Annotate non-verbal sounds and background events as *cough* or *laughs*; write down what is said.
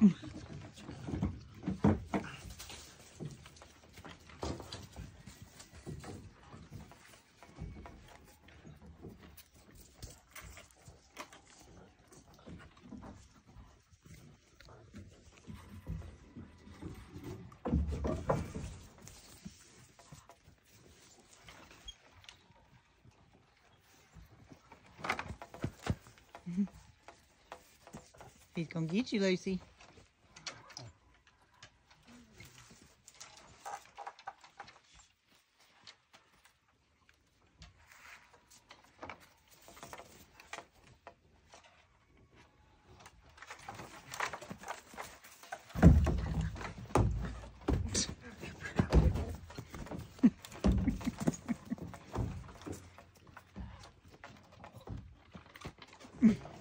嗯。He's going to get you, Lucy. Mm-hmm. *laughs*